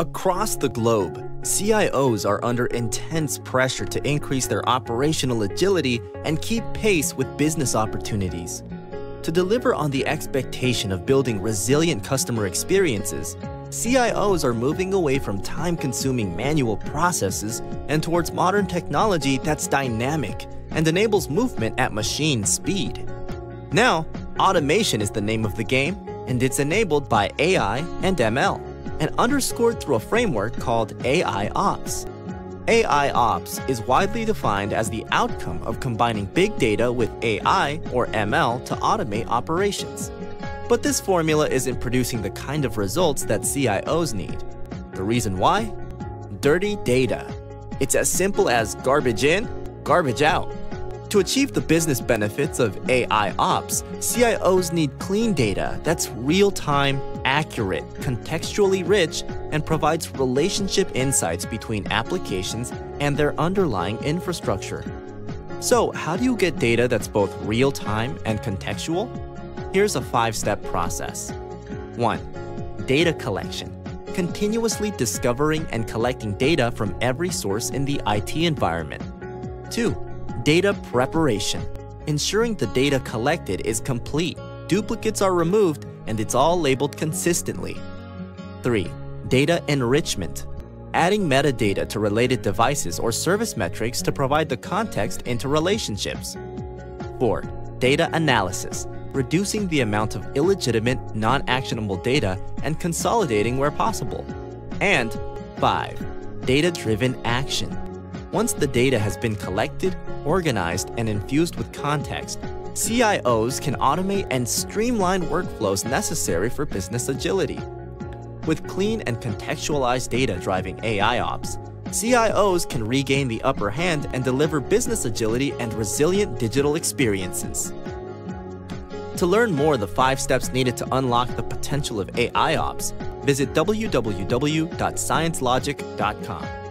Across the globe, CIOs are under intense pressure to increase their operational agility and keep pace with business opportunities. To deliver on the expectation of building resilient customer experiences, CIOs are moving away from time consuming manual processes and towards modern technology that's dynamic and enables movement at machine speed. Now, automation is the name of the game, and it's enabled by AI and ML and underscored through a framework called AI Ops. AI Ops is widely defined as the outcome of combining big data with AI or ML to automate operations. But this formula isn't producing the kind of results that CIOs need. The reason why? Dirty data. It's as simple as garbage in, garbage out. To achieve the business benefits of AI ops, CIOs need clean data that's real time, accurate, contextually rich, and provides relationship insights between applications and their underlying infrastructure. So, how do you get data that's both real time and contextual? Here's a five step process 1. Data collection. Continuously discovering and collecting data from every source in the IT environment. 2 Data preparation, ensuring the data collected is complete, duplicates are removed, and it's all labeled consistently. 3. Data enrichment, adding metadata to related devices or service metrics to provide the context into relationships. 4. Data analysis, reducing the amount of illegitimate, non-actionable data and consolidating where possible. And 5. Data-driven action, once the data has been collected, organized, and infused with context, CIOs can automate and streamline workflows necessary for business agility. With clean and contextualized data driving AI ops, CIOs can regain the upper hand and deliver business agility and resilient digital experiences. To learn more the five steps needed to unlock the potential of AI ops, visit www.sciencelogic.com.